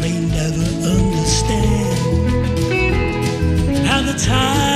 may never understand how the time